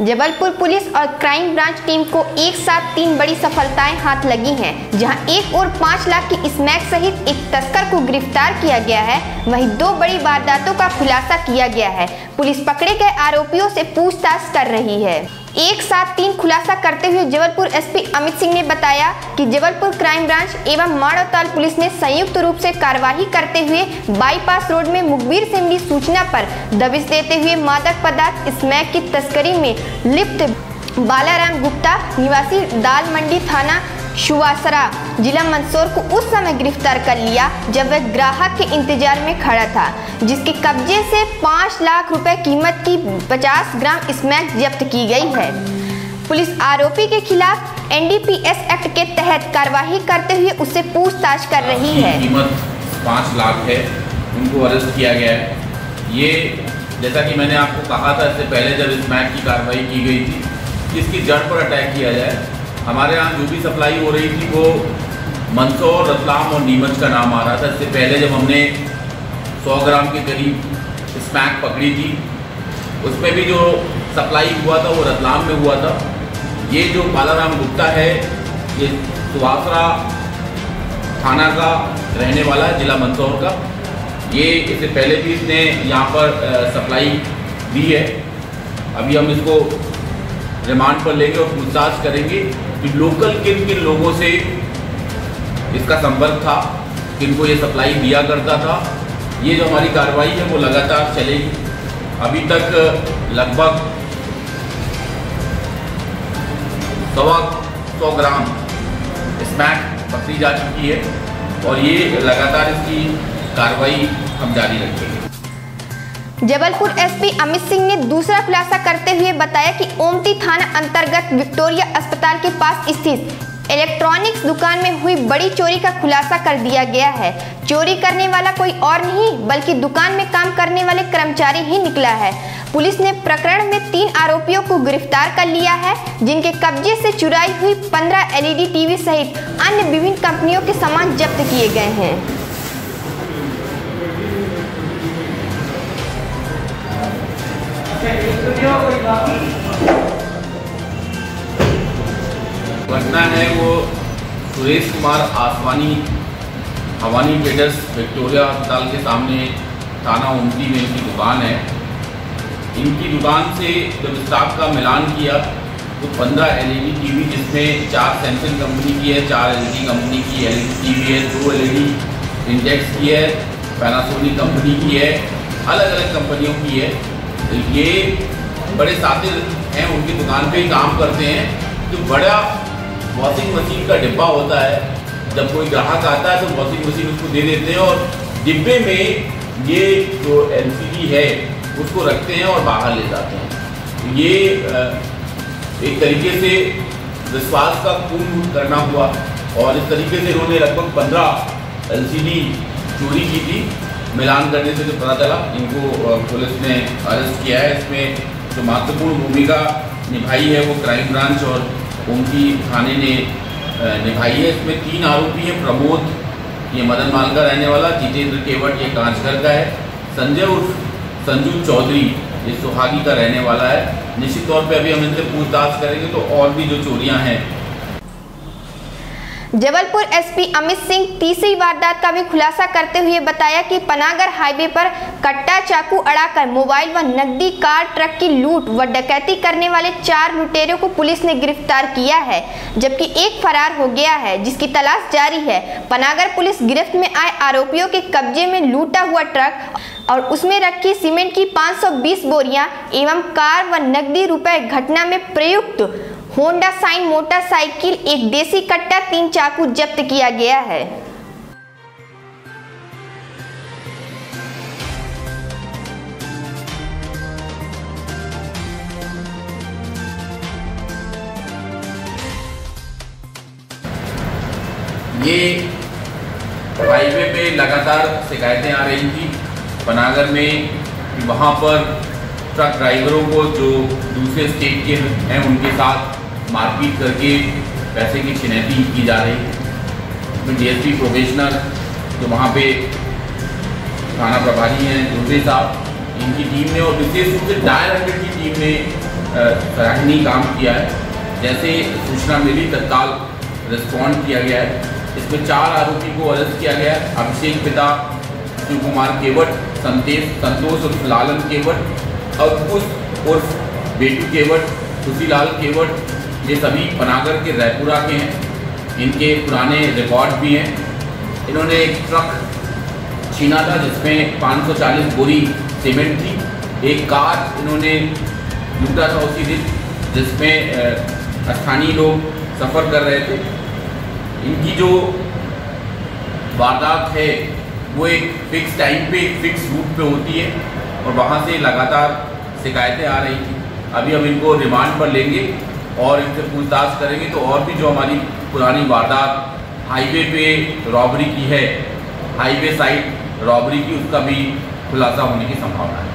Jabalpur police और crime branch team को एक साथ तीन बड़ी सफलताएँ हाथ लगी हैं, जहाँ एक और पाँच लाख की स्मैक सहित एक तस्कर को गिरफ़्तार किया गया है। वहीं दो बड़ी वारदातों का खुलासा किया गया है। पुलिस पकड़े गए आरोपियों से पूछताछ कर रही है। एक साथ तीन खुलासा करते हुए जबलपुर एसपी अमित सिंह ने बताया कि जबलपुर क्राइम ब्रांच एवं माड़ोताल पुलिस ने संयुक्त रूप से कार्यवाही करते हुए बाईपास रोड में मुखबिर से मिली सूचना पर दबिश देते हुए मादक पदार्थ स्मैक की तस्करी में लिप्त बालाराम गुप्ता, निवासी दाल मंडी थाना शुवासरा जिला मंदसौर को उस समय गिरफ़्तार कर लिया जब वह ग्राहक के इंतज़ार में खड़ा था जिसके कब्जे से पाँच लाख रुपए कीमत की 50 ग्राम स्मैक जब्त की गई है। पुलिस आरोपी के खिलाफ एनडीपीएस एक्ट के तहत कार्रवाई करते हुए उससे पूछताछ कर रही है। कीमत पाँच लाख है उनको अरेस्ट किया गया है। ये जैसा कि मैंने आपको कहा था इससे पहले जब स्मैक की कार्रवाई की गई थी इसकी जड़ पर अटैक किया जाए हमारे यहाँ जो भी सप्लाई हो रही थी वो मंदसौर, रतलाम और नीमच का नाम आ रहा था। इससे पहले जब हमने 100 ग्राम के करीब स्मैक पकड़ी थी, उसमें भी जो सप्लाई हुआ था वो रतलाम में हुआ था। ये जो बालाराम गुप्ता है, ये सुहासरा थाना का रहने वाला है, जिला मंदसौर का। ये इससे पहले भी इसने यहाँ पर सप्लाई दी है। अभी हम इसको रिमांड पर लेंगे और पूछताछ करेंगे। कि लोकल किन किन लोगों से इसका संपर्क था, किनको ये सप्लाई दिया करता था, ये जो हमारी कार्रवाई है वो लगातार चलेगी। अभी तक लगभग सवा सौ ग्राम स्मैक पकड़ी जा चुकी है और ये लगातार इसकी कार्रवाई हम जारी रखेंगे। जबलपुर एसपी अमित सिंह ने दूसरा खुलासा करते हुए बताया कि ओमती थाना अंतर्गत विक्टोरिया अस्पताल के पास स्थित इलेक्ट्रॉनिक्स दुकान में हुई बड़ी चोरी का खुलासा कर दिया गया है। चोरी करने वाला कोई और नहीं, बल्कि दुकान में काम करने वाले कर्मचारी ही निकला है। पुलिस ने प्रकरण में तीन आरोपियों को गिरफ़्तार कर लिया है, जिनके कब्जे से चुराई हुई 15 एलईडी टीवी सहित अन्य विभिन्न कंपनियों के सामान जब्त किए गए हैं। घटना है वो सुरेश कुमार आसवानी हवानी ट्रेडर्स विक्टोरिया अस्पताल के सामने थाना उमती में इनकी दुकान है। इनकी दुकान से जब स्टाफ का मिलान किया तो पंद्रह 15 एलईडी टीवी जिसमें चार सैमसंग कंपनी की है, चार एलईडी कंपनी की एल एलईडी टीवी है, दो एलईडी इंडेक्स की है पैनासोनिक कंपनी की है अलग अलग कंपनियों की है। ये बड़े साथी हैं, उनकी दुकान पे ही काम करते हैं। जो बड़ा वॉशिंग मशीन का डिब्बा होता है। जब कोई ग्राहक आता है तो वॉशिंग मशीन उसको दे देते हैं और डिब्बे में ये जो एलसीडी है, उसको रखते हैं और बाहर ले जाते हैं। तो ये एक तरीके से विश्वास का कुंभ करना हुआ और इस तरीके से इन्होंने लगभग पंद्रह एलसीडी चोरी की थी। मिलान करने से जो पता चला, इनको पुलिस ने अरेस्ट किया है। इसमें जो महत्वपूर्ण भूमिका निभाई है वो क्राइम ब्रांच और ओमती थाने ने निभाई है। इसमें तीन आरोपी हैं, प्रमोद, ये मदन माल का रहने वाला, जितेंद्र केवट, ये कांचघर का है। संजय उर्फ़ संजू चौधरी, ये सुहागी का रहने वाला है। निश्चित तौर पे अभी हम इनसे पूछताछ करेंगे तो और भी जो चोरियाँ हैं जबलपुर एसपी अमित सिंह तीसरी वारदात का भी खुलासा करते हुए बताया कि पनागर हाईवे पर कट्टा चाकू अड़ाकर मोबाइल व नकदी कार, ट्रक की लूट व डकैती करने वाले चार लुटेरों को पुलिस ने गिरफ़्तार किया है, जबकि एक फरार हो गया है, जिसकी तलाश जारी है। पनागर पुलिस गिरफ्त में आए आरोपियों के कब्जे में लूटा हुआ ट्रक और उसमें रखी सीमेंट की 520 बोरियाँ एवं कार व नकदी रुपए घटना में प्रयुक्त होंडा साइन मोटरसाइकिल, एक देसी कट्टा, तीन चाकू जब्त किया गया है। ये हाईवे पे लगातार शिकायतें आ रही थी। पनागर में वहाँ पर ट्रक ड्राइवरों को जो दूसरे स्टेट के हैं, उनके साथ मारपीट करके पैसे की छिनैती की जा रही। है इसमें डीएसपी प्रोफेशनल जो वहाँ पे थाना प्रभारी हैं दूसरे साहब इनकी टीम ने और विशेष रूप से हंड्रेड की टीम ने सराहनीय काम किया है। जैसे सूचना मिली, तत्काल रिस्पॉन्ड किया गया है। इसमें चार आरोपी को अरेस्ट किया गया है। अभिषेक पिता शिव कुमार केवट, संतेश, संतोष उर्फ़ लालन केवट अंकुश उर्फ़ बेटू केवट खुशीलाल केवट ये सभी पनागर के रायपुरा के हैं। इनके पुराने रिकॉर्ड भी हैं। इन्होंने एक ट्रक छीना था, जिसमें 540 बोरी सीमेंट थी। एक कार इन्होंने लूटा था उसी दिन, जिसमें स्थानीय लोग सफ़र कर रहे थे। इनकी जो वारदात है, वो एक फिक्स टाइम पे, एक फिक्स रूट पे होती है और वहाँ से लगातार शिकायतें आ रही थी। अभी हम इनको रिमांड पर लेंगे। और इनसे पूछताछ करेंगे तो और भी जो हमारी पुरानी वारदात हाईवे पे रॉबरी की है, हाईवे साइड रॉबरी की, उसका भी खुलासा होने की संभावना है।